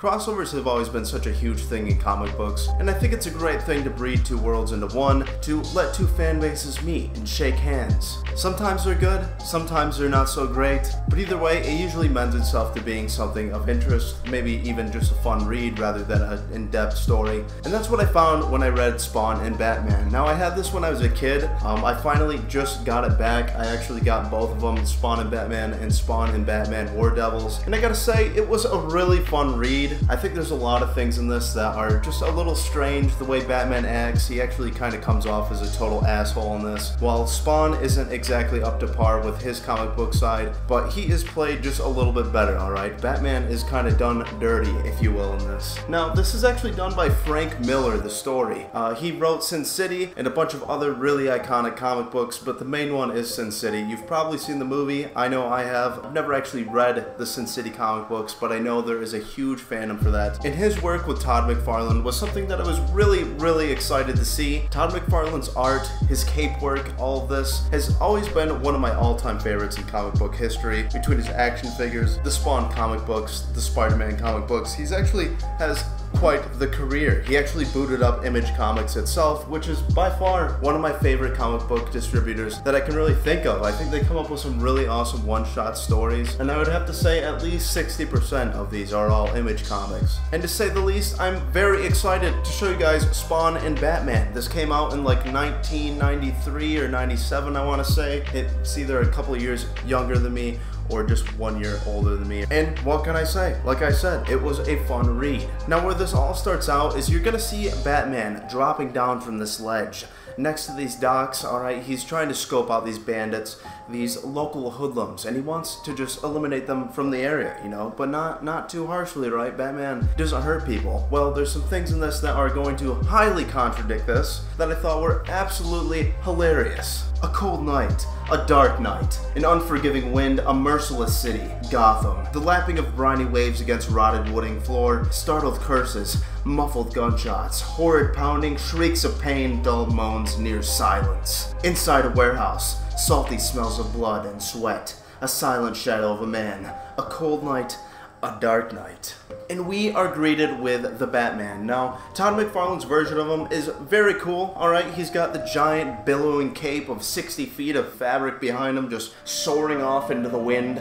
Crossovers have always been such a huge thing in comic books, and I think it's a great thing to breed two worlds into one, to let two fan bases meet and shake hands. Sometimes they're good, sometimes they're not so great, but either way, it usually lends itself to being something of interest, maybe even just a fun read rather than an in-depth story. And that's what I found when I read Spawn and Batman. Now, I had this when I was a kid. Um, I finally just got it back. I actually got both of them, Spawn and Batman and Spawn and Batman War Devils. And I gotta say, it was a really fun read. I think there's a lot of things in this that are just a little strange. The way Batman acts, he actually kind of comes off as a total asshole in this. While Spawn isn't exactly up to par with his comic book side, but he is played just a little bit better, alright? Batman is kind of done dirty, if you will, in this. Now, this is actually done by Frank Miller, the story. Uh, he wrote Sin City and a bunch of other really iconic comic books, but the main one is Sin City. You've probably seen the movie. I know I have. I've never actually read the Sin City comic books, but I know there is a huge fan fandom for that. And his work with Todd McFarlane was something that I was really, really excited to see. Todd McFarlane's art, his cape work, all of this has always been one of my all-time favorites in comic book history. Between his action figures, the Spawn comic books, the Spider-Man comic books, he's actually has quite the career. He actually booted up Image Comics itself, which is by far one of my favorite comic book distributors that I can really think of. I think they come up with some really awesome one-shot stories, and I would have to say at least 60% of these are all Image Comics. And to say the least, I'm very excited to show you guys Spawn and Batman. This came out in like 1993 or 97, I want to say. It's either a couple of years younger than me or just one year older than me. And what can I say? Like I said, it was a fun read. Now where this all starts out is you're gonna see Batman dropping down from this ledge next to these docks, alright, he's trying to scope out these bandits, these local hoodlums, and he wants to just eliminate them from the area, you know, but not, not too harshly, right? Batman doesn't hurt people. Well, there's some things in this that are going to highly contradict this that I thought were absolutely hilarious. A cold night, a dark night, an unforgiving wind, a merciless city, Gotham. The lapping of briny waves against rotted wooden floor, startled curses, muffled gunshots, horrid pounding, shrieks of pain, dull moans, near silence. Inside a warehouse, salty smells of blood and sweat, a silent shadow of a man, a cold night, a Dark Knight. And we are greeted with the Batman. Now, Todd McFarlane's version of him is very cool, alright? He's got the giant billowing cape of 60 feet of fabric behind him just soaring off into the wind.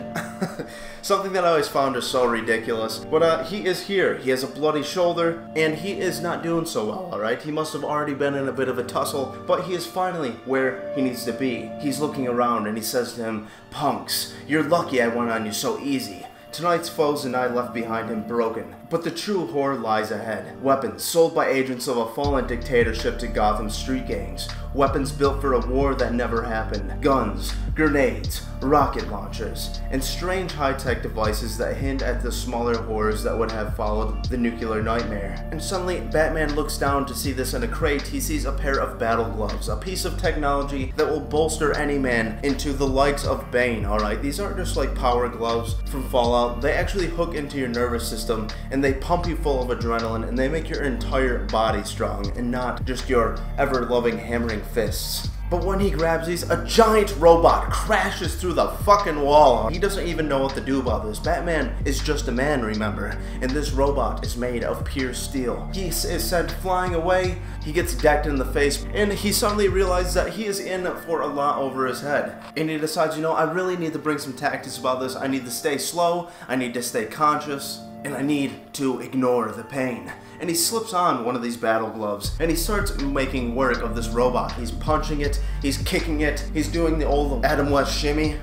Something that I always found is so ridiculous. But uh, he is here. He has a bloody shoulder, and he is not doing so well, alright? He must have already been in a bit of a tussle, but he is finally where he needs to be. He's looking around and he says to him, Punks, you're lucky I went on you so easy. Tonight's foes and I left behind him broken, but the true horror lies ahead. Weapons sold by agents of a fallen dictatorship to Gotham street gangs. Weapons built for a war that never happened. Guns, grenades, rocket launchers, and strange high-tech devices that hint at the smaller horrors that would have followed the nuclear nightmare. And suddenly, Batman looks down to see this in a crate. He sees a pair of battle gloves, a piece of technology that will bolster any man into the likes of Bane, alright? These aren't just like power gloves from Fallout. They actually hook into your nervous system and they pump you full of adrenaline and they make your entire body strong and not just your ever-loving hammering fists. But when he grabs these, a giant robot crashes through the fucking wall. He doesn't even know what to do about this. Batman is just a man, remember? And this robot is made of pure steel. He is sent flying away, he gets decked in the face, and he suddenly realizes that he is in for a lot over his head. And he decides, you know, I really need to bring some tactics about this. I need to stay slow, I need to stay conscious, and I need to ignore the pain and he slips on one of these battle gloves and he starts making work of this robot. He's punching it, he's kicking it, he's doing the old Adam West shimmy.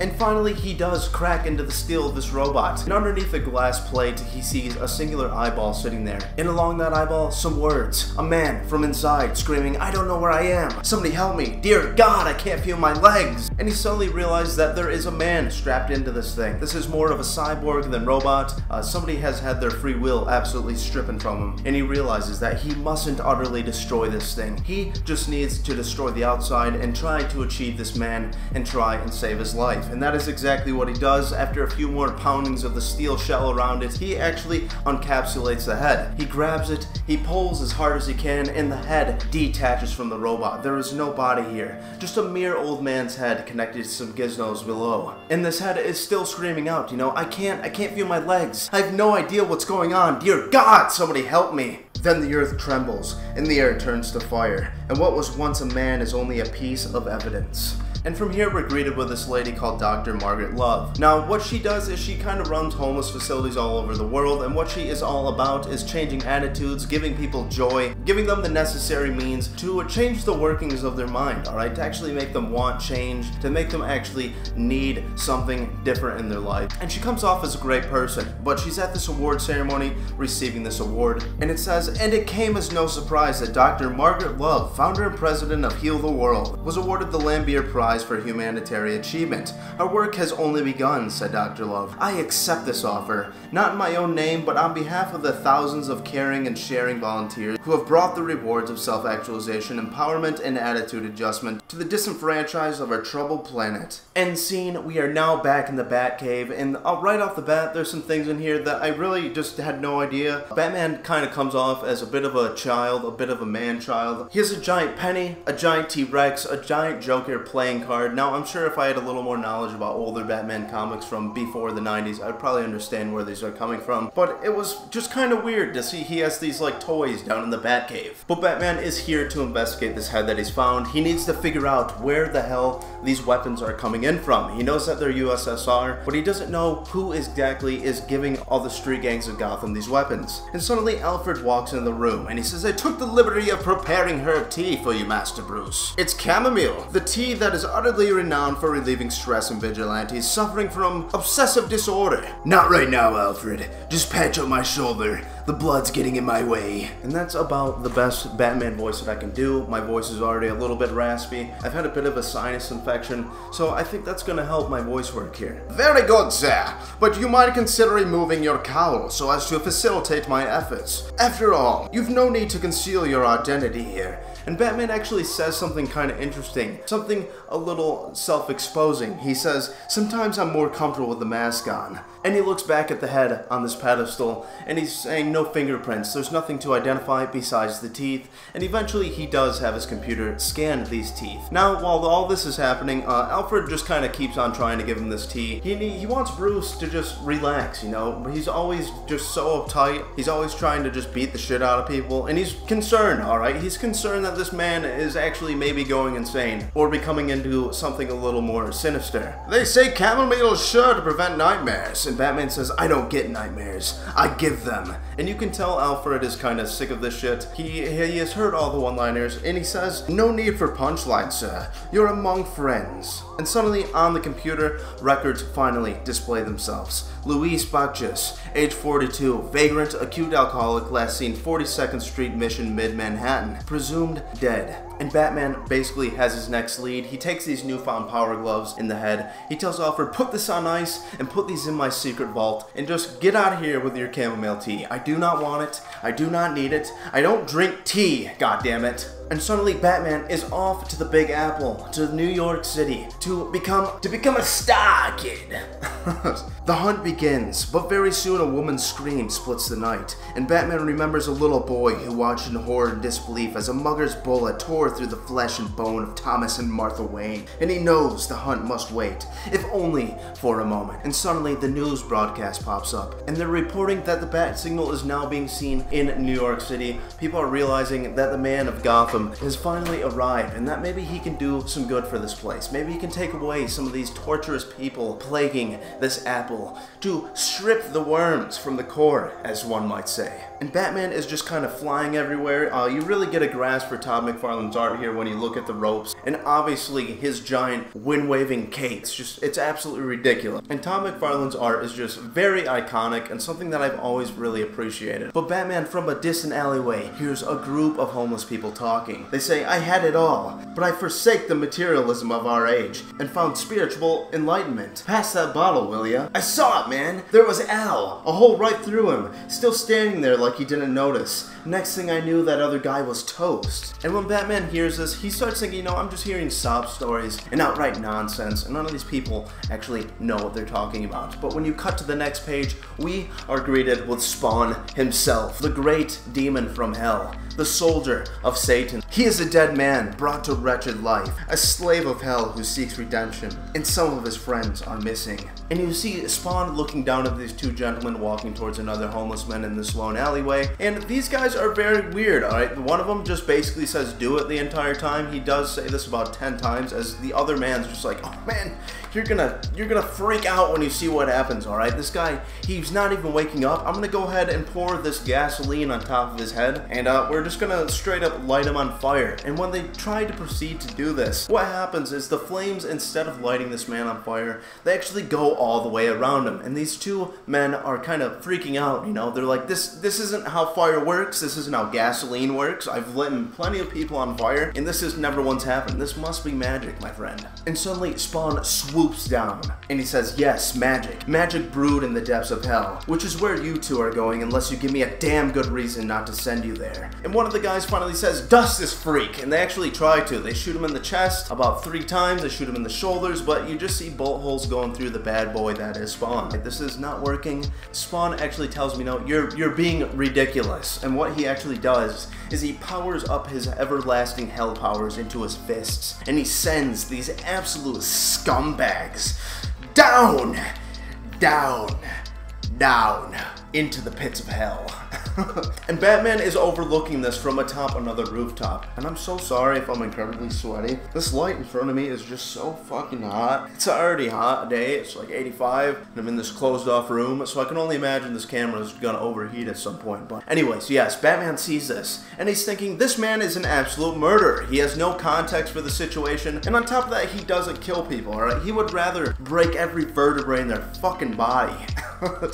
And finally, he does crack into the steel of this robot. And underneath the glass plate, he sees a singular eyeball sitting there. And along that eyeball, some words. A man from inside screaming, I don't know where I am. Somebody help me. Dear God, I can't feel my legs. And he suddenly realizes that there is a man strapped into this thing. This is more of a cyborg than robot. Uh, somebody has had their free will absolutely stripped from him. And he realizes that he mustn't utterly destroy this thing. He just needs to destroy the outside and try to achieve this man and try and save his life. And that is exactly what he does. After a few more poundings of the steel shell around it, he actually encapsulates the head. He grabs it, he pulls as hard as he can, and the head detaches from the robot. There is no body here, just a mere old man's head connected to some gizmos below. And this head is still screaming out, you know, I can't, I can't feel my legs. I have no idea what's going on. Dear God, somebody help me. Then the earth trembles, and the air turns to fire, and what was once a man is only a piece of evidence. And from here, we're greeted with this lady called Dr. Margaret Love. Now, what she does is she kind of runs homeless facilities all over the world, and what she is all about is changing attitudes, giving people joy, giving them the necessary means to change the workings of their mind, alright? To actually make them want change, to make them actually need something different in their life. And she comes off as a great person, but she's at this award ceremony receiving this award, and it says, and it came as no surprise that Dr. Margaret Love, founder and president of Heal the World, was awarded the Lambier Prize Prize for Humanitarian Achievement. Our work has only begun, said Dr. Love. I accept this offer, not in my own name, but on behalf of the thousands of caring and sharing volunteers who have brought the rewards of self-actualization, empowerment, and attitude adjustment to the disenfranchised of our troubled planet. End scene, we are now back in the Batcave, and uh, right off the bat, there's some things in here that I really just had no idea. Batman kind of comes off as a bit of a child, a bit of a man-child. He has a giant penny, a giant T-Rex, a giant Joker playing card. Now, I'm sure if I had a little more knowledge about older Batman comics from before the 90s, I'd probably understand where these are coming from. But it was just kind of weird to see he has these like toys down in the Batcave. But Batman is here to investigate this head that he's found. He needs to figure out where the hell these weapons are coming in from. He knows that they're USSR, but he doesn't know who exactly is giving all the street gangs of Gotham these weapons. And suddenly Alfred walks into the room and he says, I took the liberty of preparing herb tea for you, Master Bruce. It's chamomile, the tea that is utterly renowned for relieving stress in vigilantes suffering from obsessive disorder. Not right now, Alfred. Just patch up my shoulder. The blood's getting in my way. And that's about the best Batman voice that I can do. My voice is already a little bit raspy. I've had a bit of a sinus infection, so I think that's gonna help my voice work here. Very good, sir. But you might consider removing your cowl so as to facilitate my efforts. After all, you've no need to conceal your identity here. And Batman actually says something kind of interesting, something a little self-exposing. He says, sometimes I'm more comfortable with the mask on. And he looks back at the head on this pedestal, and he's saying no fingerprints, there's nothing to identify besides the teeth, and eventually he does have his computer scan these teeth. Now, while all this is happening, uh, Alfred just kind of keeps on trying to give him this tea. He, he wants Bruce to just relax, you know, he's always just so uptight, he's always trying to just beat the shit out of people, and he's concerned, alright? He's concerned that this man is actually maybe going insane, or becoming into something a little more sinister. They say chamomile is sure to prevent nightmares, and Batman says, I don't get nightmares, I give them. And you can tell Alfred is kind of sick of this shit. He, he has heard all the one-liners, and he says, no need for punchlines, sir. You're among friends. And suddenly, on the computer, records finally display themselves. Luis Bacchus, age 42, vagrant, acute alcoholic, last seen 42nd Street Mission, mid-Manhattan, presumed dead. And Batman basically has his next lead. He takes these newfound power gloves in the head. He tells Alfred, put this on ice and put these in my secret vault and just get out of here with your chamomile tea. I do not want it. I do not need it. I don't drink tea, God damn it and suddenly Batman is off to the Big Apple, to New York City, to become to become a star kid. the hunt begins, but very soon a woman's scream splits the night, and Batman remembers a little boy who watched in horror and disbelief as a mugger's bullet tore through the flesh and bone of Thomas and Martha Wayne, and he knows the hunt must wait, if only for a moment. And suddenly the news broadcast pops up, and they're reporting that the bat signal is now being seen in New York City. People are realizing that the man of Gotham has finally arrived and that maybe he can do some good for this place. Maybe he can take away some of these torturous people plaguing this apple to strip the worms from the core, as one might say. And Batman is just kind of flying everywhere. Uh, you really get a grasp for Todd McFarlane's art here when you look at the ropes. And obviously his giant wind-waving cape. It's just, it's absolutely ridiculous. And Todd McFarlane's art is just very iconic and something that I've always really appreciated. But Batman from a distant alleyway hears a group of homeless people talking. They say, I had it all, but I forsake the materialism of our age and found spiritual enlightenment. Pass that bottle, will ya? I saw it, man. There was Al, a hole right through him, still standing there like like he didn't notice. Next thing I knew, that other guy was toast. And when Batman hears this, he starts thinking, you know, I'm just hearing sob stories and outright nonsense, and none of these people actually know what they're talking about. But when you cut to the next page, we are greeted with Spawn himself, the great demon from hell the soldier of Satan. He is a dead man brought to wretched life, a slave of hell who seeks redemption, and some of his friends are missing. And you see Spawn looking down at these two gentlemen walking towards another homeless man in this lone alleyway, and these guys are very weird, alright? One of them just basically says do it the entire time. He does say this about 10 times, as the other man's just like, oh man, you're gonna you're gonna freak out when you see what happens, alright? This guy, he's not even waking up. I'm gonna go ahead and pour this gasoline on top of his head, and uh, we're just gonna straight up light him on fire. And when they try to proceed to do this, what happens is the flames, instead of lighting this man on fire, they actually go all the way around him. And these two men are kind of freaking out, you know? They're like, this this isn't how fire works, this isn't how gasoline works. I've lit plenty of people on fire, and this has never once happened. This must be magic, my friend. And suddenly, Spawn swoops swoops down and he says, Yes, magic. Magic brewed in the depths of hell, which is where you two are going unless you give me a damn good reason not to send you there. And one of the guys finally says, Dust this freak! And they actually try to. They shoot him in the chest about three times, they shoot him in the shoulders, but you just see bullet holes going through the bad boy that is Spawn. This is not working. Spawn actually tells me, No, you're, you're being ridiculous. And what he actually does is he powers up his everlasting hell powers into his fists, and he sends these absolute scumbags down, down, down into the pits of hell. and Batman is overlooking this from atop another rooftop. And I'm so sorry if I'm incredibly sweaty. This light in front of me is just so fucking hot. It's already hot day. It's like 85. And I'm in this closed off room. So I can only imagine this camera is gonna overheat at some point. But anyways, yes, Batman sees this. And he's thinking, this man is an absolute murderer. He has no context for the situation. And on top of that, he doesn't kill people, alright? He would rather break every vertebrae in their fucking body.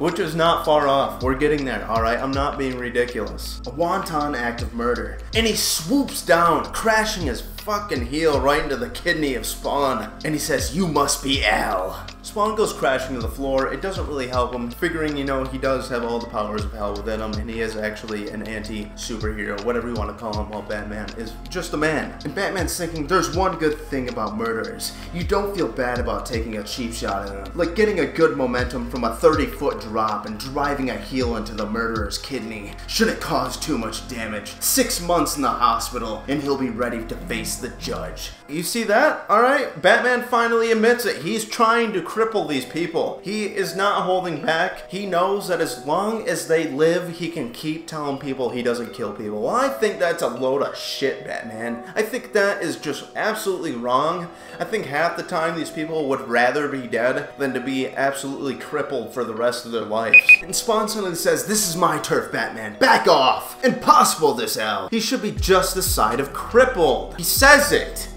Which is not far off. We're getting there, alright? I'm not being ridiculous. A wanton act of murder. And he swoops down, crashing his fucking heel right into the kidney of Spawn. And he says, You must be Al. Spawn goes crashing to the floor. It doesn't really help him, figuring, you know, he does have all the powers of hell within him, and he is actually an anti-superhero, whatever you want to call him, while Batman is just a man. And Batman's thinking, there's one good thing about murderers. You don't feel bad about taking a cheap shot at them. Like getting a good momentum from a 30-foot drop and driving a heel into the murderer's kidney. Shouldn't cause too much damage. Six months in the hospital, and he'll be ready to face the judge. You see that? Alright? Batman finally admits it. He's trying to cripple these people. He is not holding back. He knows that as long as they live, he can keep telling people he doesn't kill people. Well, I think that's a load of shit, Batman. I think that is just absolutely wrong. I think half the time these people would rather be dead than to be absolutely crippled for the rest of their lives. And Spawn says, this is my turf, Batman. Back off! Impossible, this Al. He should be just the side of crippled. He says it.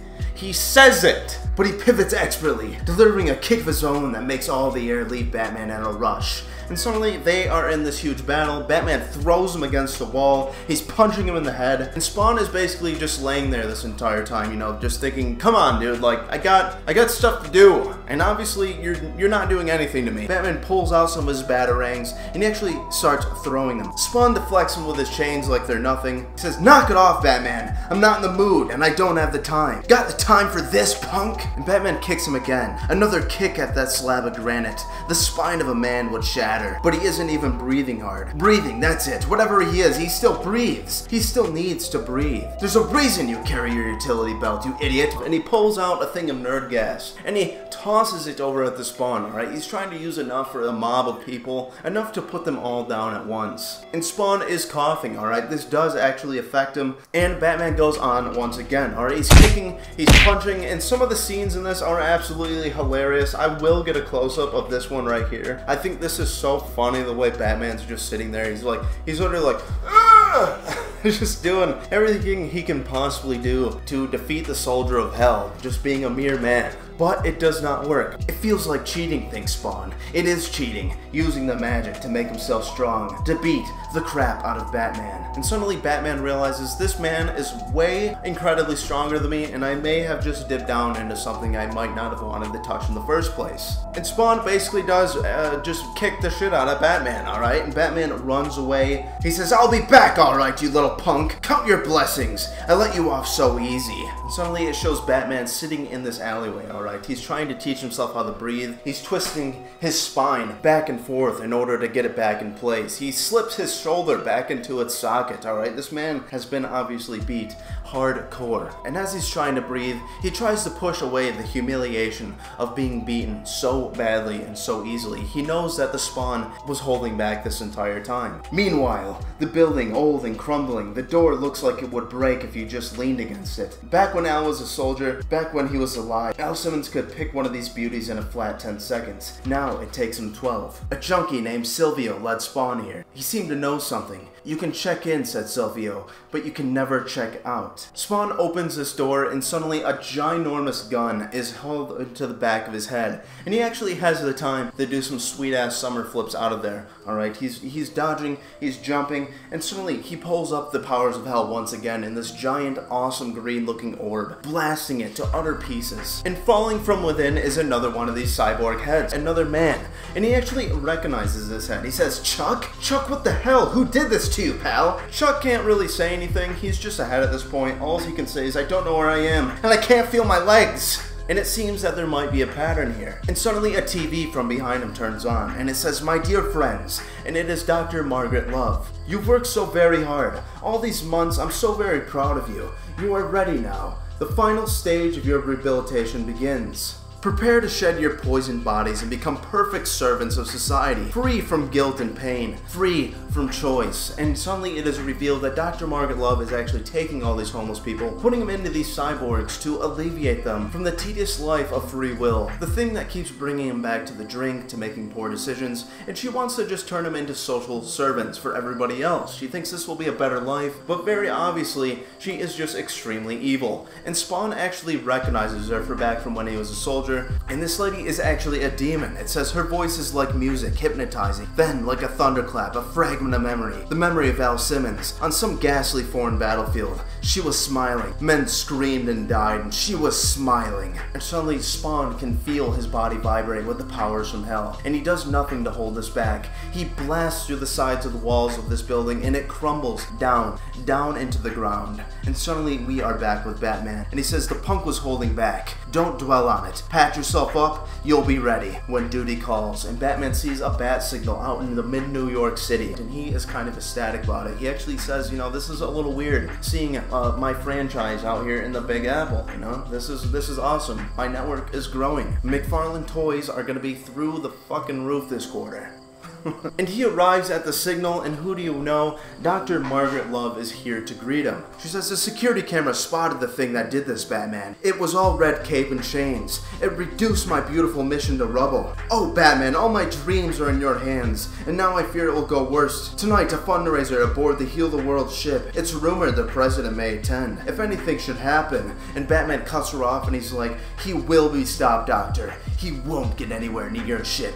He says it, but he pivots expertly, delivering a kick of his own that makes all the air leave Batman at a rush and suddenly they are in this huge battle. Batman throws him against the wall. He's punching him in the head. And Spawn is basically just laying there this entire time, you know, just thinking, come on, dude, like, I got I got stuff to do. And obviously, you're you're not doing anything to me. Batman pulls out some of his batarangs, and he actually starts throwing them. Spawn deflects him with his chains like they're nothing. He says, knock it off, Batman. I'm not in the mood, and I don't have the time. Got the time for this, punk? And Batman kicks him again. Another kick at that slab of granite. The spine of a man would shatter but he isn't even breathing hard. Breathing, that's it. Whatever he is, he still breathes. He still needs to breathe. There's a reason you carry your utility belt, you idiot. And he pulls out a thing of nerve gas, and he tosses it over at the spawn, alright? He's trying to use enough for a mob of people, enough to put them all down at once. And Spawn is coughing, alright? This does actually affect him, and Batman goes on once again, alright? He's kicking, he's punching, and some of the scenes in this are absolutely hilarious. I will get a close-up of this one right here. I think this is so funny the way Batman's just sitting there. He's like, he's literally like, he's ah! just doing everything he can possibly do to defeat the soldier of hell, just being a mere man. But it does not work. It feels like cheating, thinks Spawn. It is cheating, using the magic to make himself strong, to beat the crap out of Batman. And suddenly Batman realizes this man is way incredibly stronger than me, and I may have just dipped down into something I might not have wanted to touch in the first place. And Spawn basically does uh, just kick the shit out of Batman, alright? And Batman runs away. He says, I'll be back, alright, you little punk. Count your blessings. I let you off so easy. And suddenly it shows Batman sitting in this alleyway, alright? He's trying to teach himself how to breathe. He's twisting his spine back and forth in order to get it back in place. He slips his shoulder back into its socket, alright? This man has been obviously beat hardcore. And as he's trying to breathe, he tries to push away the humiliation of being beaten so badly and so easily. He knows that the spawn was holding back this entire time. Meanwhile, the building, old and crumbling, the door looks like it would break if you just leaned against it. Back when Al was a soldier, back when he was alive, Al Simmons could pick one of these beauties in a flat 10 seconds. Now it takes him 12. A junkie named Silvio led Spawn here. He seemed to know something. You can check in, said Silvio, but you can never check out. Spawn opens this door and suddenly a ginormous gun is held to the back of his head. And he actually has the time to do some sweet ass summer flips out of there. Alright, he's he's dodging, he's jumping, and suddenly he pulls up the powers of hell once again in this giant, awesome green looking orb, blasting it to utter pieces. And falling from within is another one of these cyborg heads, another man. And he actually recognizes this head. He says, Chuck? Chuck, what the hell? Who did this to you, pal? Chuck can't really say anything. He's just ahead at this point. All he can say is, I don't know where I am, and I can't feel my legs. And it seems that there might be a pattern here. And suddenly a TV from behind him turns on, and it says, My dear friends, and it is Dr. Margaret Love. You've worked so very hard. All these months, I'm so very proud of you. You are ready now. The final stage of your rehabilitation begins. Prepare to shed your poisoned bodies and become perfect servants of society, free from guilt and pain, free from choice. And suddenly it is revealed that Dr. Margaret Love is actually taking all these homeless people, putting them into these cyborgs to alleviate them from the tedious life of free will, the thing that keeps bringing them back to the drink, to making poor decisions, and she wants to just turn them into social servants for everybody else. She thinks this will be a better life, but very obviously, she is just extremely evil. And Spawn actually recognizes her for back from when he was a soldier and this lady is actually a demon. It says her voice is like music, hypnotizing, then like a thunderclap, a fragment of memory, the memory of Al Simmons. On some ghastly foreign battlefield, she was smiling. Men screamed and died, and she was smiling. And suddenly Spawn can feel his body vibrate with the powers from hell, and he does nothing to hold us back. He blasts through the sides of the walls of this building, and it crumbles down, down into the ground. And suddenly we are back with Batman, and he says the punk was holding back. Don't dwell on it. Patch yourself up, you'll be ready when duty calls. And Batman sees a bat signal out in the mid New York City, and he is kind of ecstatic about it. He actually says, you know, this is a little weird seeing uh, my franchise out here in the Big Apple. You know, this is this is awesome. My network is growing. McFarlane toys are gonna be through the fucking roof this quarter. and he arrives at the signal, and who do you know? Dr. Margaret Love is here to greet him. She says the security camera spotted the thing that did this, Batman. It was all red cape and chains. It reduced my beautiful mission to rubble. Oh, Batman, all my dreams are in your hands, and now I fear it will go worse. Tonight, a fundraiser aboard the Heal the World ship. It's rumored the president may attend. If anything should happen, and Batman cuts her off, and he's like, he will be stopped, Doctor. He won't get anywhere near your ship.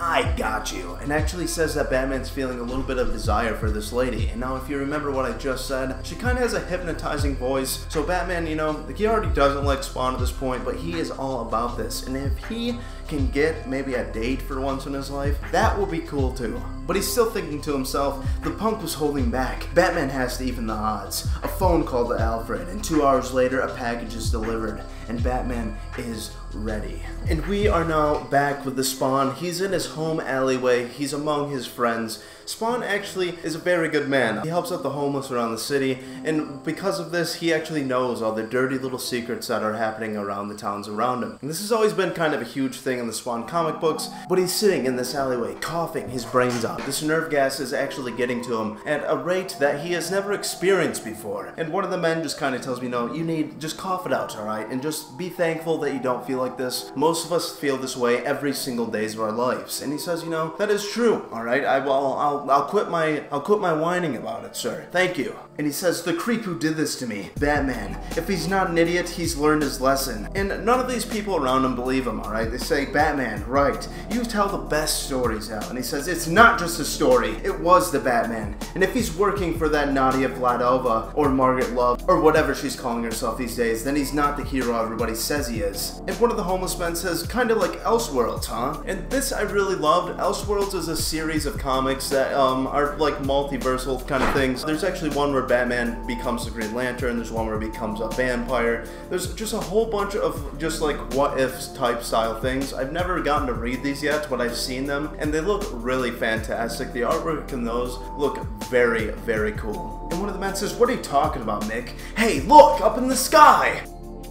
I got you. And actually says that Batman's feeling a little bit of desire for this lady. And now if you remember what I just said, she kind of has a hypnotizing voice. So Batman, you know, he already doesn't like Spawn at this point, but he is all about this. And if he can get maybe a date for once in his life, that will be cool too. But he's still thinking to himself, the punk was holding back. Batman has to even the odds. A phone call to Alfred, and two hours later, a package is delivered, and Batman is ready. And we are now back with the Spawn. He's in his home alleyway, he's among his friends. Spawn actually is a very good man. He helps out the homeless around the city, and because of this, he actually knows all the dirty little secrets that are happening around the towns around him. And this has always been kind of a huge thing in the Spawn comic books, but he's sitting in this alleyway, coughing his brains out. This nerve gas is actually getting to him at a rate that he has never experienced before. And one of the men just kind of tells me, no, you need, just cough it out, alright? And just be thankful that you don't feel like this. Most of us feel this way every single days of our lives. And he says, you know, that is true, alright? I will, I'll, quit my, I'll quit my whining about it, sir. Thank you. And he says, the creep who did this to me, Batman. If he's not an idiot, he's learned his lesson. And none of these people around him believe him, alright? They say, Batman, right, you tell the best stories out. And he says, it's not just a story, it was the Batman. And if he's working for that Nadia Vladova, or Margaret Love, or whatever she's calling herself these days, then he's not the hero everybody says he is. And one of the homeless men says, kinda like Elseworlds, huh? And this I really loved. Elseworlds is a series of comics that um, are like multiversal kind of things. There's actually one where Batman becomes the Green Lantern, there's one where he becomes a vampire. There's just a whole bunch of just like what if type style things. I've never gotten to read these yet, but I've seen them and they look really fantastic. The artwork in those look very, very cool. And one of the men says, What are you talking about, Mick? Hey, look, up in the sky!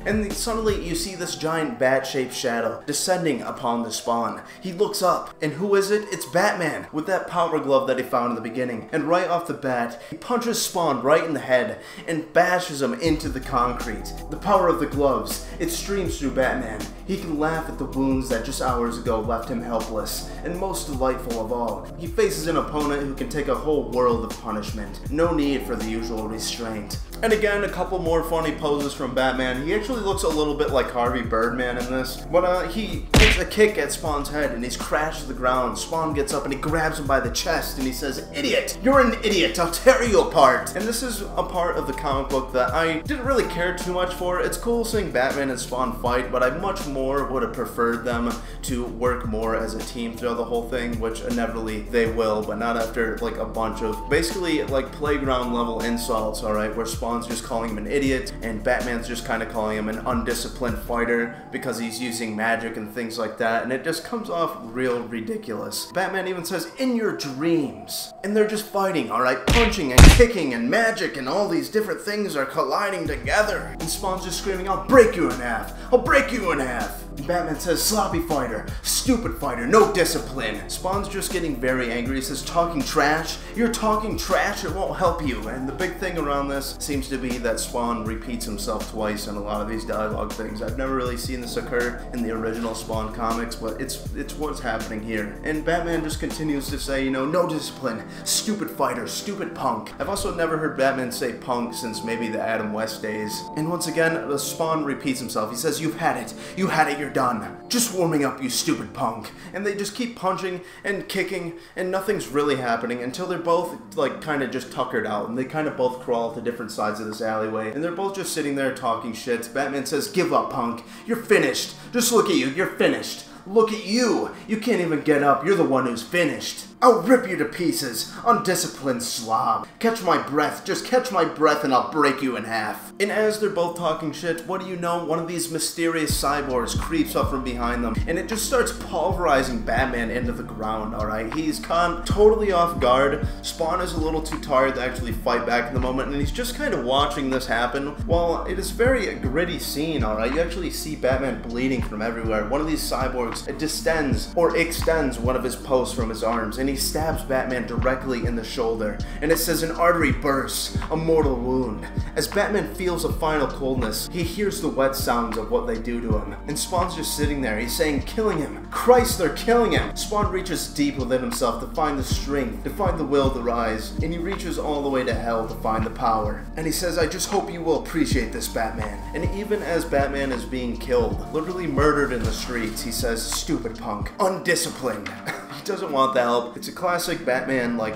And suddenly you see this giant bat-shaped shadow descending upon the spawn. He looks up, and who is it? It's Batman, with that power glove that he found in the beginning. And right off the bat, he punches Spawn right in the head and bashes him into the concrete. The power of the gloves, it streams through Batman. He can laugh at the wounds that just hours ago left him helpless. And most delightful of all, he faces an opponent who can take a whole world of punishment. No need for the usual restraint. And again, a couple more funny poses from Batman. He actually looks a little bit like Harvey Birdman in this. But uh, he takes a kick at Spawn's head and he's crashed to the ground. Spawn gets up and he grabs him by the chest and he says, Idiot! You're an idiot! I'll tear you apart! And this is a part of the comic book that I didn't really care too much for. It's cool seeing Batman and Spawn fight, but I much more would have preferred them to work more as a team throughout the whole thing, which inevitably they will, but not after like a bunch of basically like playground level insults, alright, where Spawn Spawn's just calling him an idiot, and Batman's just kind of calling him an undisciplined fighter because he's using magic and things like that, and it just comes off real ridiculous. Batman even says, in your dreams. And they're just fighting, alright? Punching and kicking and magic and all these different things are colliding together. And Spawn's just screaming, I'll break you in half! I'll break you in half! Batman says, sloppy fighter, stupid fighter, no discipline. Spawn's just getting very angry. He says, talking trash? You're talking trash, it won't help you. And the big thing around this seems to be that Spawn repeats himself twice in a lot of these dialogue things. I've never really seen this occur in the original Spawn comics, but it's it's what's happening here. And Batman just continues to say, you know, no discipline, stupid fighter, stupid punk. I've also never heard Batman say punk since maybe the Adam West days. And once again, the Spawn repeats himself. He says, you've had it, you had it, you're done. Just warming up, you stupid punk. And they just keep punching and kicking, and nothing's really happening until they're both, like, kind of just tuckered out, and they kind of both crawl to different sides of this alleyway, and they're both just sitting there talking shit. Batman says, give up, punk. You're finished. Just look at you, you're finished. Look at you! You can't even get up, you're the one who's finished. I'll rip you to pieces, undisciplined slob. Catch my breath, just catch my breath and I'll break you in half. And as they're both talking shit, what do you know? One of these mysterious cyborgs creeps up from behind them and it just starts pulverizing Batman into the ground, alright? He's caught totally off guard. Spawn is a little too tired to actually fight back in the moment and he's just kind of watching this happen. While it is very gritty scene, alright? You actually see Batman bleeding from everywhere. One of these cyborgs distends or extends one of his posts from his arms and and he stabs Batman directly in the shoulder, and it says an artery bursts, a mortal wound. As Batman feels a final coldness, he hears the wet sounds of what they do to him, and Spawn's just sitting there, he's saying, killing him, Christ, they're killing him! Spawn reaches deep within himself to find the strength, to find the will to rise, and he reaches all the way to hell to find the power. And he says, I just hope you will appreciate this, Batman. And even as Batman is being killed, literally murdered in the streets, he says, stupid punk, undisciplined. doesn't want the help, it's a classic Batman, like,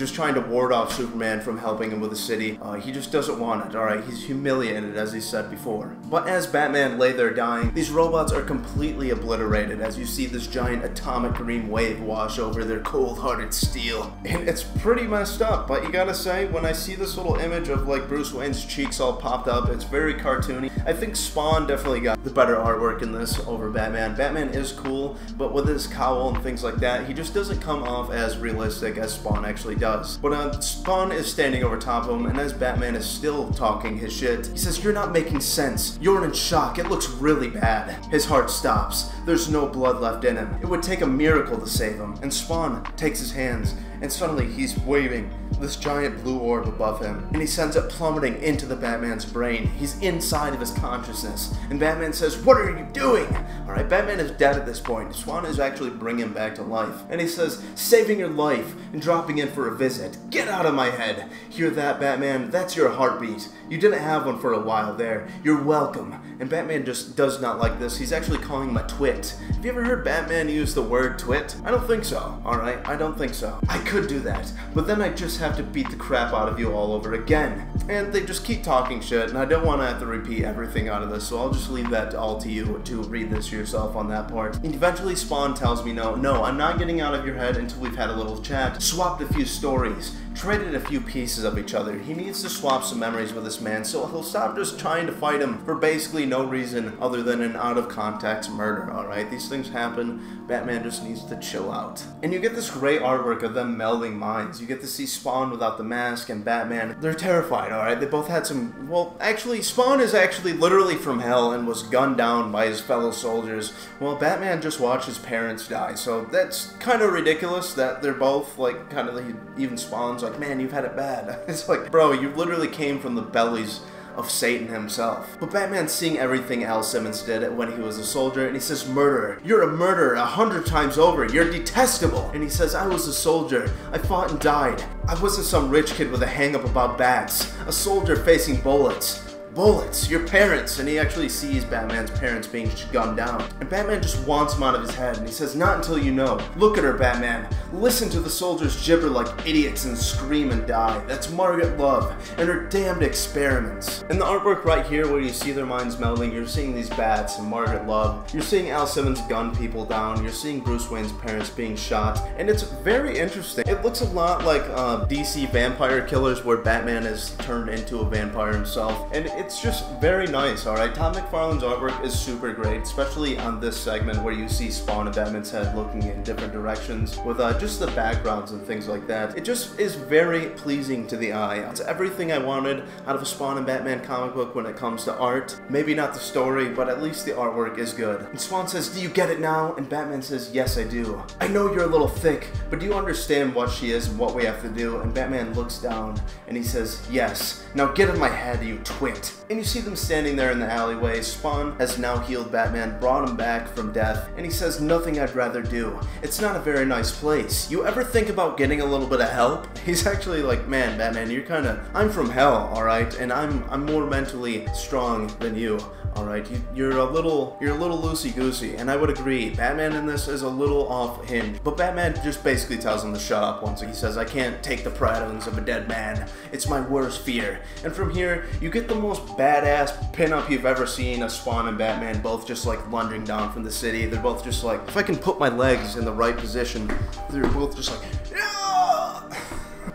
just trying to ward off Superman from helping him with the city. Uh, he just doesn't want it, alright? He's humiliated, as he said before. But as Batman lay there dying, these robots are completely obliterated as you see this giant atomic green wave wash over their cold-hearted steel. And it's pretty messed up, but you gotta say, when I see this little image of like Bruce Wayne's cheeks all popped up, it's very cartoony. I think Spawn definitely got the better artwork in this over Batman. Batman is cool, but with his cowl and things like that, he just doesn't come off as realistic as Spawn actually does does. But uh, Spawn is standing over top of him, and as Batman is still talking his shit, he says, You're not making sense. You're in shock. It looks really bad. His heart stops. There's no blood left in him. It would take a miracle to save him. And Spawn takes his hands, and suddenly he's waving this giant blue orb above him, and he sends it plummeting into the Batman's brain. He's inside of his consciousness, and Batman says, What are you doing? Alright, Batman is dead at this point. Spawn is actually bringing him back to life. And he says, Saving your life and dropping in for a visit. Get out of my head. Hear that, Batman? That's your heartbeat. You didn't have one for a while there. You're welcome. And Batman just does not like this. He's actually calling him a twit. Have you ever heard Batman use the word twit? I don't think so, alright? I don't think so. I could do that, but then I just have to beat the crap out of you all over again. And they just keep talking shit, and I don't want to have to repeat everything out of this, so I'll just leave that all to you to read this yourself on that part. And eventually Spawn tells me, no, no, I'm not getting out of your head until we've had a little chat, swapped a few stories, traded a few pieces of each other. He needs to swap some memories with this man, so he'll stop just trying to fight him for basically no reason other than an out of context murder, alright? These things happen. Batman just needs to chill out. And you get this great artwork of them melding minds. You get to see Spawn without the mask and Batman. They're terrified, alright? They both had some. Well, actually, Spawn is actually literally from hell and was gunned down by his fellow soldiers. Well, Batman just watched his parents die, so that's kind of ridiculous that they're both, like, kind of even Spawn's like, man, you've had it bad. It's like, bro, you literally came from the bellies of Satan himself. But Batman's seeing everything Al Simmons did when he was a soldier, and he says, Murderer. You're a murderer a hundred times over. You're detestable. And he says, I was a soldier. I fought and died. I wasn't some rich kid with a hang-up about bats. A soldier facing bullets bullets, your parents, and he actually sees Batman's parents being gunned down. And Batman just wants him out of his head, and he says, not until you know. Look at her, Batman. Listen to the soldiers gibber like idiots and scream and die. That's Margaret Love and her damned experiments. In the artwork right here where you see their minds melding, you're seeing these bats and Margaret Love. You're seeing Al Simmons gun people down. You're seeing Bruce Wayne's parents being shot. And it's very interesting. It looks a lot like uh, DC Vampire Killers where Batman is turned into a vampire himself. And it's just very nice, alright? Todd McFarlane's artwork is super great, especially on this segment where you see Spawn and Batman's head looking in different directions with uh, just the backgrounds and things like that. It just is very pleasing to the eye. It's everything I wanted out of a Spawn and Batman comic book when it comes to art. Maybe not the story, but at least the artwork is good. And Spawn says, do you get it now? And Batman says, yes I do. I know you're a little thick, but do you understand what she is and what we have to do? And Batman looks down and he says, yes. Now get in my head, you twit. And you see them standing there in the alleyway. Spawn has now healed Batman, brought him back from death, and he says, Nothing I'd rather do. It's not a very nice place. You ever think about getting a little bit of help? He's actually like, Man, Batman, you're kinda. I'm from hell, alright? And I'm, I'm more mentally strong than you. All right, you, are a little, you're a little loosey goosey, and I would agree. Batman in this is a little off hinge, but Batman just basically tells him to shut up once. He says, "I can't take the prattlings of a dead man. It's my worst fear." And from here, you get the most badass pinup you've ever seen of Spawn and Batman, both just like lunging down from the city. They're both just like, if I can put my legs in the right position, they're both just like.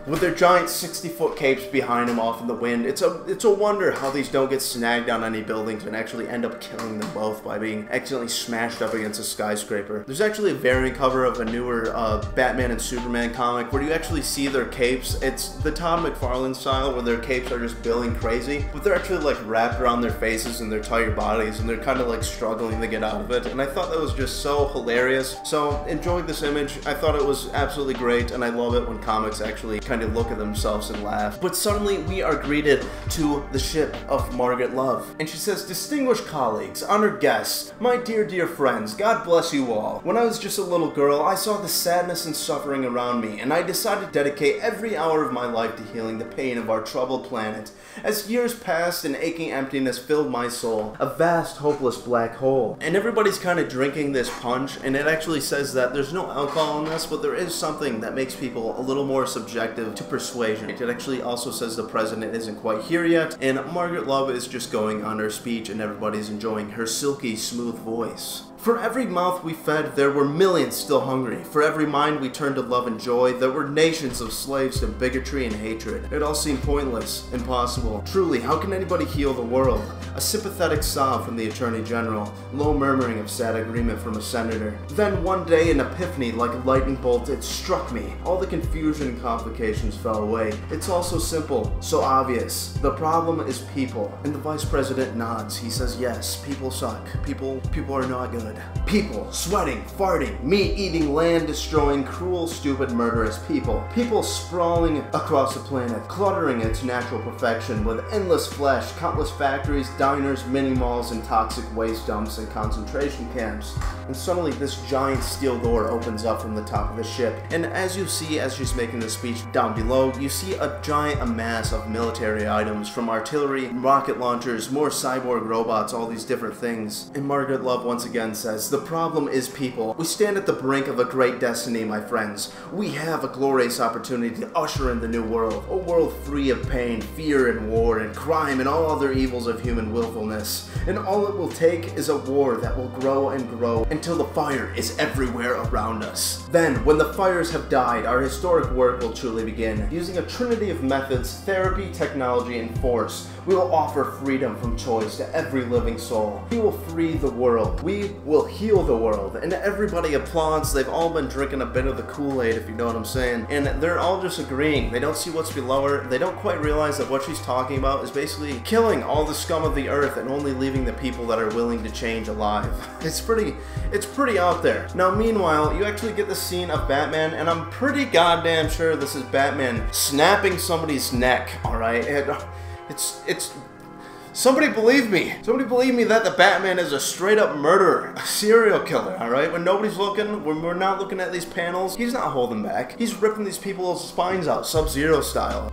With their giant 60 foot capes behind them off in the wind. It's a it's a wonder how these don't get snagged on any buildings and actually end up killing them both by being accidentally smashed up against a skyscraper. There's actually a variant cover of a newer uh, Batman and Superman comic where you actually see their capes. It's the Todd McFarlane style where their capes are just billing crazy, but they're actually like wrapped around their faces and their entire bodies and they're kind of like struggling to get out of it. And I thought that was just so hilarious. So enjoying this image. I thought it was absolutely great and I love it when comics actually kind of look at themselves and laugh. But suddenly we are greeted to the ship of Margaret Love. And she says, Distinguished colleagues, honored guests, my dear, dear friends, God bless you all. When I was just a little girl, I saw the sadness and suffering around me, and I decided to dedicate every hour of my life to healing the pain of our troubled planet. As years passed, an aching emptiness filled my soul, a vast, hopeless black hole. And everybody's kind of drinking this punch, and it actually says that there's no alcohol in this, but there is something that makes people a little more subjective to persuasion. It actually also says the president isn't quite here yet, and Margaret Love is just going on her speech and everybody's enjoying her silky, smooth voice. For every mouth we fed, there were millions still hungry. For every mind we turned to love and joy, there were nations of slaves to bigotry and hatred. It all seemed pointless, impossible. Truly, how can anybody heal the world? A sympathetic sob from the Attorney General, low murmuring of sad agreement from a senator. Then one day an epiphany like a lightning bolt, it struck me. All the confusion and complications fell away. It's all so simple, so obvious. The problem is people. And the vice president nods. He says, yes, people suck. People, people are not good. People, sweating, farting, meat-eating, land-destroying, cruel, stupid, murderous people. People sprawling across the planet, cluttering its natural perfection with endless flesh, countless factories, diners, mini-malls, and toxic waste dumps and concentration camps. And suddenly this giant steel door opens up from the top of the ship. And as you see as she's making the speech down below, you see a giant amass of military items from artillery, rocket launchers, more cyborg robots, all these different things. And Margaret Love once again says, The problem is people. We stand at the brink of a great destiny, my friends. We have a glorious opportunity to usher in the new world. A world free of pain, fear, and war, and crime, and all other evils of human willfulness. And all it will take is a war that will grow and grow until the fire is everywhere around us. Then, when the fires have died, our historic work will truly begin. Using a trinity of methods, therapy, technology, and force, we will offer freedom from choice to every living soul. We will free the world. We will heal the world. And everybody applauds. They've all been drinking a bit of the Kool-Aid, if you know what I'm saying. And they're all just agreeing. They don't see what's below her. They don't quite realize that what she's talking about is basically killing all the scum of the earth and only leaving the people that are willing to change alive. It's pretty, it's pretty out there. Now, meanwhile, you actually get the scene of Batman, and I'm pretty goddamn sure this is Batman snapping somebody's neck, alright? It's, it's, Somebody believe me. Somebody believe me that the Batman is a straight up murderer, a serial killer, alright? When nobody's looking, when we're not looking at these panels, he's not holding back. He's ripping these people's spines out, Sub-Zero style.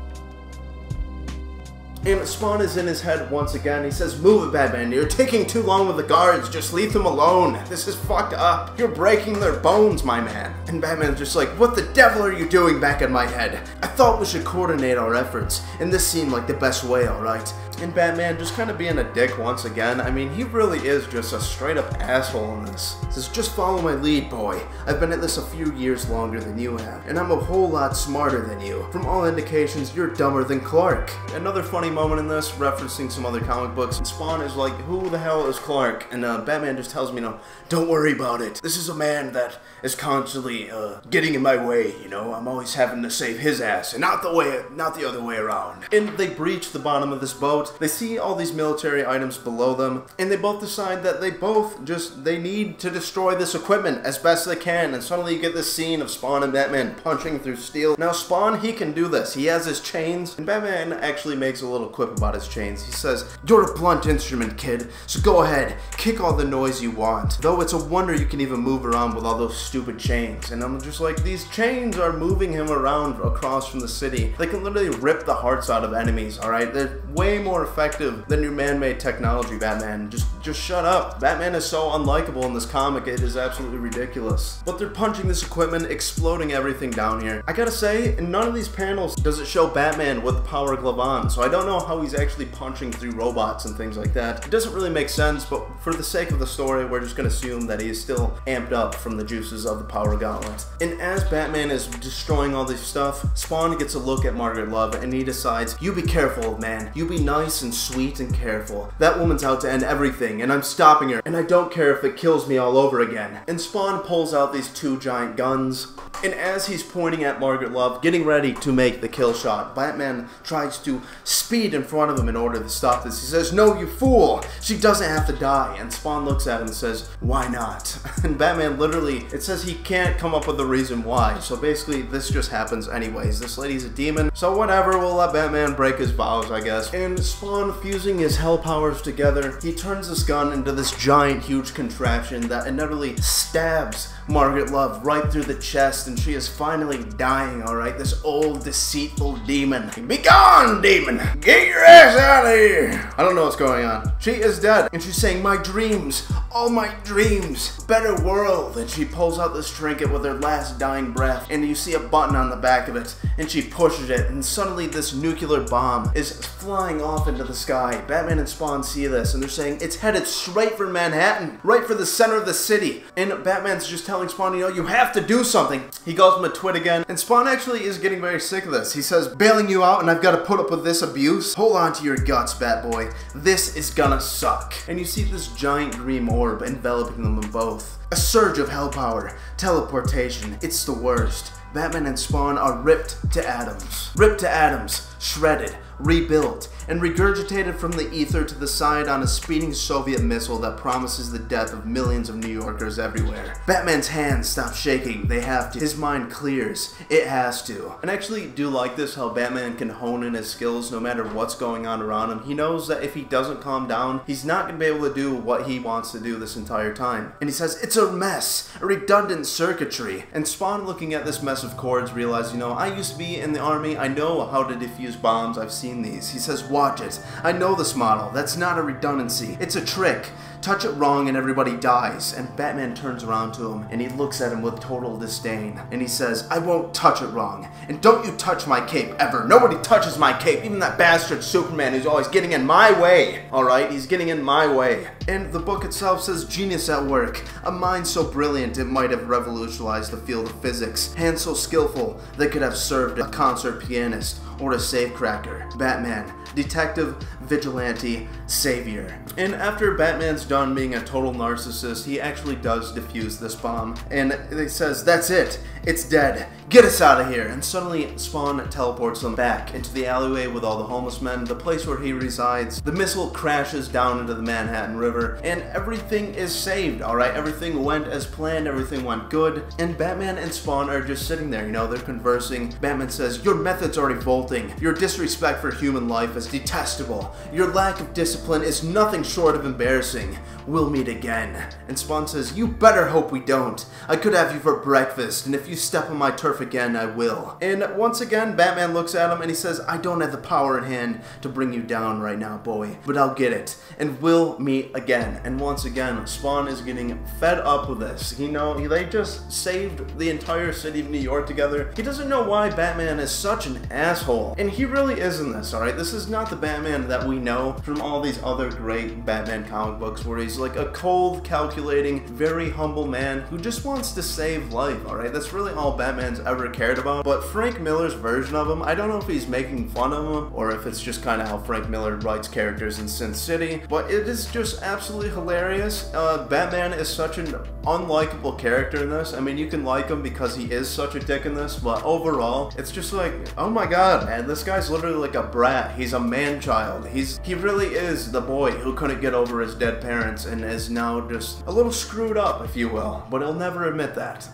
And Spawn is in his head once again. He says, Move it, Batman. You're taking too long with the guards. Just leave them alone. This is fucked up. You're breaking their bones, my man. And Batman's just like, What the devil are you doing back in my head? I thought we should coordinate our efforts. And this seemed like the best way, alright? And Batman just kind of being a dick once again. I mean, he really is just a straight up asshole in this. He says, Just follow my lead, boy. I've been at this a few years longer than you have. And I'm a whole lot smarter than you. From all indications, you're dumber than Clark. Another funny moment in this, referencing some other comic books. And Spawn is like, who the hell is Clark? And uh, Batman just tells me, no, don't worry about it. This is a man that is constantly uh, getting in my way, you know? I'm always having to save his ass, and not the way, not the other way around. And they breach the bottom of this boat. They see all these military items below them, and they both decide that they both just, they need to destroy this equipment as best they can. And suddenly you get this scene of Spawn and Batman punching through steel. Now Spawn, he can do this. He has his chains, and Batman actually makes a little quip about his chains. He says, You're a blunt instrument, kid, so go ahead, kick all the noise you want. Though it's a wonder you can even move around with all those stupid chains. And I'm just like, these chains are moving him around across from the city. They can literally rip the hearts out of enemies, alright? They're way more effective than your man-made technology, Batman. Just just shut up. Batman is so unlikable in this comic, it is absolutely ridiculous. But they're punching this equipment, exploding everything down here. I gotta say, in none of these panels does it show Batman with the power glove on, so I don't know how he's actually punching through robots and things like that. It doesn't really make sense, but for the sake of the story, we're just gonna assume that he is still amped up from the juices of the power gauntlet. And as Batman is destroying all this stuff, Spawn gets a look at Margaret Love and he decides, you be careful, man. You be nice and sweet and careful. That woman's out to end everything and I'm stopping her and I don't care if it kills me all over again. And Spawn pulls out these two giant guns and as he's pointing at Margaret Love, getting ready to make the kill shot, Batman tries to speed in front of him in order to stop this. He says, no, you fool! She doesn't have to die. And Spawn looks at him and says, why not? And Batman literally, it says he can't come up with a reason why. So basically, this just happens anyways. This lady's a demon, so whatever, we'll let Batman break his vows, I guess. And Spawn, fusing his hell powers together, he turns this gun into this giant, huge contraption that inevitably stabs Margaret Love right through the chest, and she is finally dying, alright? This old, deceitful demon. Be gone, demon! Get your ass out of here! I don't know what's going on. She is dead, and she's saying, My dreams, all my dreams, better world. And she pulls out this trinket with her last dying breath, and you see a button on the back of it, and she pushes it, and suddenly this nuclear bomb is flying off into the sky. Batman and Spawn see this, and they're saying it's headed straight for Manhattan, right for the center of the city. And Batman's just telling Spawn, you know, you have to do something. He calls him a twit again, and Spawn actually is getting very sick of this. He says, bailing you out, and I've got to put up with this abuse? Hold on to your guts, Batboy. This is gonna suck. And you see this giant green orb enveloping them both. A surge of hell power, teleportation, it's the worst. Batman and Spawn are ripped to atoms. Ripped to atoms, shredded, rebuilt, and regurgitated from the ether to the side on a speeding Soviet missile that promises the death of millions of New Yorkers everywhere. Batman's hands stop shaking, they have to. His mind clears, it has to. And I actually do like this how Batman can hone in his skills no matter what's going on around him. He knows that if he doesn't calm down, he's not going to be able to do what he wants to do this entire time. And he says, it's a mess, a redundant circuitry. And Spawn looking at this mess of cords realizes, you know, I used to be in the army, I know how to defuse bombs, I've seen these. He says, watch it. I know this model. That's not a redundancy. It's a trick. Touch it wrong and everybody dies. And Batman turns around to him and he looks at him with total disdain. And he says, I won't touch it wrong. And don't you touch my cape ever. Nobody touches my cape. Even that bastard Superman who's always getting in my way. Alright? He's getting in my way. And the book itself says genius at work. A mind so brilliant it might have revolutionized the field of physics. Hands so skillful they could have served a concert pianist or a safecracker. Batman, detective, vigilante, savior. And after Batman's done being a total narcissist, he actually does defuse this bomb. And he says, that's it, it's dead, get us out of here. And suddenly Spawn teleports them back into the alleyway with all the homeless men, the place where he resides. The missile crashes down into the Manhattan River, and everything is saved, alright? Everything went as planned, everything went good, and Batman and Spawn are just sitting there, you know, they're conversing. Batman says, your methods are revolting. Your disrespect for human life is detestable. Your lack of discipline is nothing short of embarrassing. We'll meet again. And Spawn says, You better hope we don't. I could have you for breakfast, and if you step on my turf again, I will. And once again, Batman looks at him and he says, I don't have the power in hand to bring you down right now, boy, but I'll get it. And we'll meet again. And once again, Spawn is getting fed up with this. You know, they just saved the entire city of New York together. He doesn't know why Batman is such an asshole. And he really is in this, alright? This is not the Batman that we know from all these other great Batman comic books where he's like a cold, calculating, very humble man who just wants to save life, alright? That's really all Batman's ever cared about. But Frank Miller's version of him, I don't know if he's making fun of him or if it's just kind of how Frank Miller writes characters in Sin City, but it is just absolutely hilarious. Uh, Batman is such an unlikable character in this. I mean, you can like him because he is such a dick in this, but overall, it's just like, oh my god, man, this guy's literally like a brat. He's a man-child. He's He really is the boy who couldn't get over his dead parents and is now just a little screwed up, if you will, but he'll never admit that.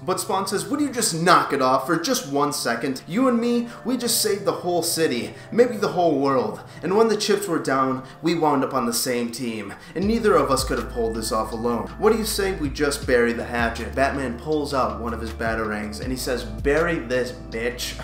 but Spawn says, would you just knock it off for just one second? You and me, we just saved the whole city, maybe the whole world, and when the chips were down, we wound up on the same team, and neither of us could have pulled this off alone. What do you say we just bury the hatchet? Batman pulls out one of his batarangs, and he says, bury this, bitch.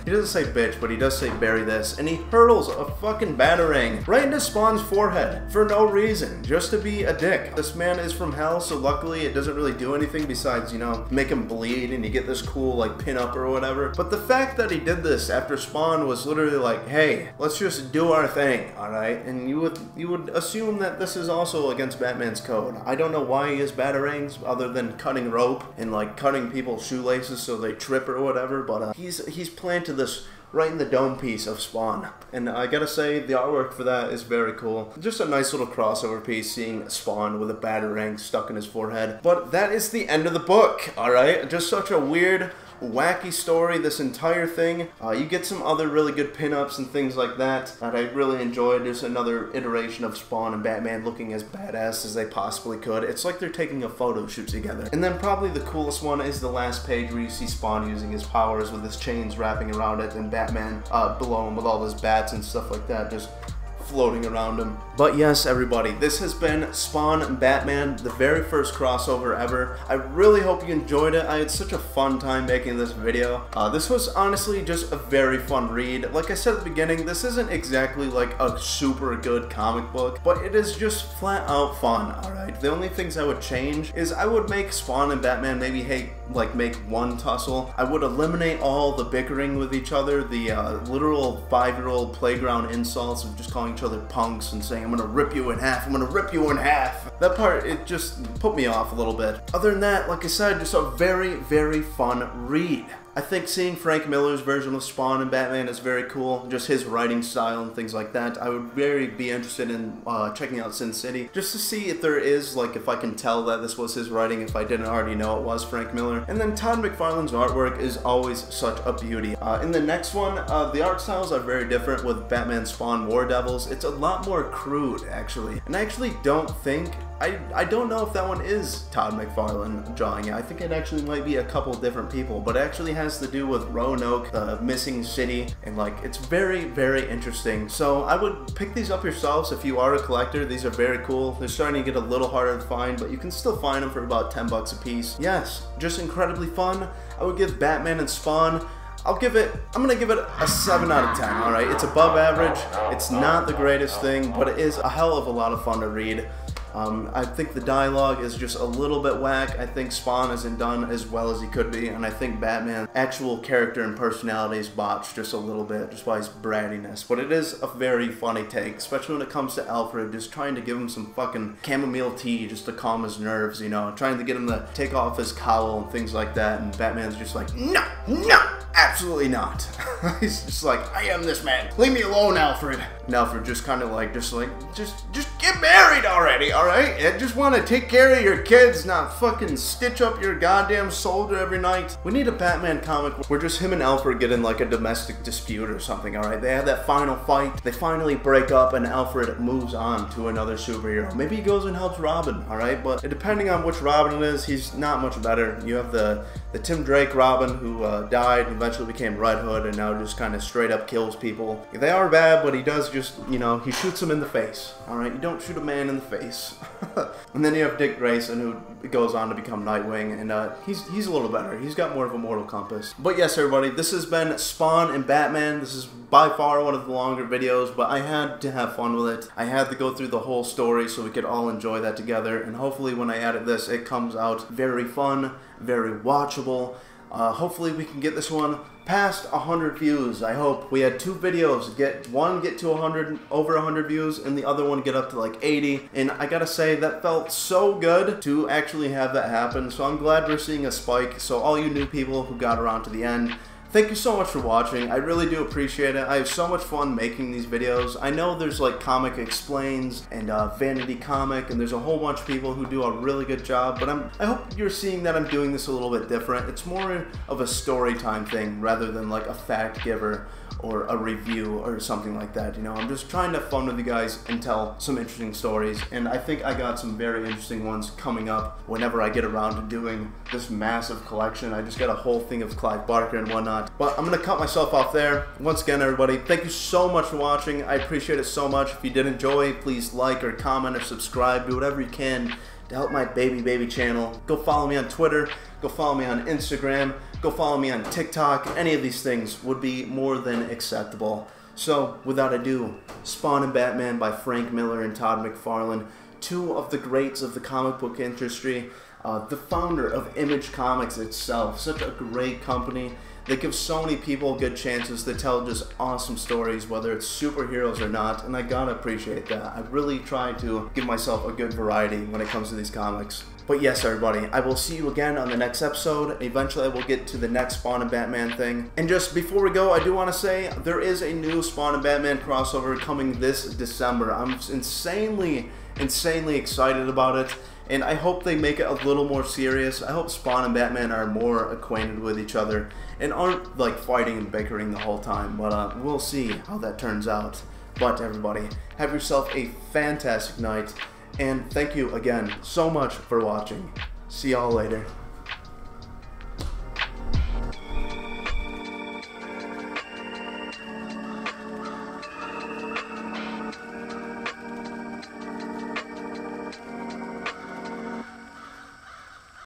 he doesn't say bitch, but he does say bury this, and he hurls a fucking batarang right into Spawn's forehead for no reason, just to be a dick. This man is from hell, so luckily it doesn't really do anything besides, you know, make him bleed and you get this cool, like, pin-up or whatever. But the fact that he did this after Spawn was literally like, hey, let's just do our thing, alright? And you would you would assume that this is also against Batman's code. I don't know why he has batarangs other than cutting rope and, like, cutting people's shoelaces so they trip or whatever, but uh, he's, he's planted this right in the dome piece of Spawn. And I gotta say, the artwork for that is very cool. Just a nice little crossover piece, seeing Spawn with a batarang stuck in his forehead. But that is the end of the book, alright? Just such a weird, wacky story, this entire thing. Uh, you get some other really good pinups and things like that that I really enjoyed. There's another iteration of Spawn and Batman looking as badass as they possibly could. It's like they're taking a photo shoot together. And then probably the coolest one is the last page where you see Spawn using his powers with his chains wrapping around it and Batman uh, below him with all his bats and stuff like that. Just floating around him. But yes, everybody, this has been Spawn and Batman, the very first crossover ever. I really hope you enjoyed it. I had such a fun time making this video. Uh, this was honestly just a very fun read. Like I said at the beginning, this isn't exactly like a super good comic book, but it is just flat out fun, alright? The only things I would change is I would make Spawn and Batman maybe, hey, like make one tussle, I would eliminate all the bickering with each other, the uh, literal five-year-old playground insults of just calling each other punks and saying, I'm gonna rip you in half, I'm gonna rip you in half. That part, it just put me off a little bit. Other than that, like I said, just a very, very fun read. I think seeing Frank Miller's version of Spawn and Batman is very cool. Just his writing style and things like that. I would very be interested in uh, checking out Sin City just to see if there is, like, if I can tell that this was his writing, if I didn't already know it was Frank Miller. And then Todd McFarlane's artwork is always such a beauty. Uh, in the next one, uh, the art styles are very different with Batman Spawn War Devils. It's a lot more crude, actually. And I actually don't think I, I don't know if that one is Todd McFarlane drawing it. I think it actually might be a couple different people, but it actually has to do with Roanoke, the missing city, and like it's very, very interesting. So I would pick these up yourselves if you are a collector. These are very cool. They're starting to get a little harder to find, but you can still find them for about 10 bucks a piece. Yes, just incredibly fun. I would give Batman and Spawn I'll give it, I'm gonna give it a 7 out of 10, alright? It's above average, it's not the greatest thing, but it is a hell of a lot of fun to read. Um, I think the dialogue is just a little bit whack. I think Spawn isn't done as well as he could be, and I think Batman's actual character and personality is botched just a little bit, just by his brattiness. But it is a very funny take, especially when it comes to Alfred, just trying to give him some fucking chamomile tea just to calm his nerves, you know, trying to get him to take off his cowl and things like that, and Batman's just like, no, no, absolutely not. He's just like, I am this man. Leave me alone, Alfred. And Alfred just kind of like, just like, just, just get married already, alright? I just want to take care of your kids, not fucking stitch up your goddamn soldier every night. We need a Batman comic where just him and Alfred get in like a domestic dispute or something, alright? They have that final fight, they finally break up, and Alfred moves on to another superhero. Maybe he goes and helps Robin, alright? But depending on which Robin it is, he's not much better. You have the, the Tim Drake Robin who uh, died and eventually became Red Hood and now just kind of straight up kills people. They are bad, but he does just, you know, he shoots them in the face, alright? You don't shoot a man in the face. and then you have Dick Grayson, who goes on to become Nightwing, and uh, he's he's a little better. He's got more of a moral compass. But yes, everybody, this has been Spawn and Batman. This is by far one of the longer videos, but I had to have fun with it. I had to go through the whole story so we could all enjoy that together, and hopefully when I edit this, it comes out very fun, very watchable. Uh, hopefully we can get this one past 100 views. I hope. We had two videos get one get to 100 over 100 views and the other one get up to like 80 and I gotta say that felt so good to actually have that happen. So I'm glad we're seeing a spike. So all you new people who got around to the end Thank you so much for watching. I really do appreciate it. I have so much fun making these videos. I know there's like Comic Explains and uh, Vanity Comic, and there's a whole bunch of people who do a really good job, but I'm, I hope you're seeing that I'm doing this a little bit different. It's more of a story time thing rather than like a fact giver or a review or something like that. You know, I'm just trying to have fun with you guys and tell some interesting stories. And I think I got some very interesting ones coming up whenever I get around to doing this massive collection. I just got a whole thing of Clive Barker and whatnot. But I'm gonna cut myself off there. Once again, everybody, thank you so much for watching. I appreciate it so much. If you did enjoy, please like or comment or subscribe. Do whatever you can to help my baby baby channel. Go follow me on Twitter. Go follow me on Instagram. Go follow me on TikTok. Any of these things would be more than acceptable. So, without ado, Spawn and Batman by Frank Miller and Todd McFarlane, two of the greats of the comic book industry, uh, the founder of Image Comics itself, such a great company. They give so many people good chances to tell just awesome stories, whether it's superheroes or not, and I gotta appreciate that. I really try to give myself a good variety when it comes to these comics. But yes, everybody, I will see you again on the next episode. Eventually, I will get to the next Spawn and Batman thing. And just before we go, I do want to say there is a new Spawn and Batman crossover coming this December. I'm insanely, insanely excited about it and I hope they make it a little more serious. I hope Spawn and Batman are more acquainted with each other and aren't like fighting and bickering the whole time. But uh, we'll see how that turns out. But everybody, have yourself a fantastic night, and thank you again so much for watching. See y'all later.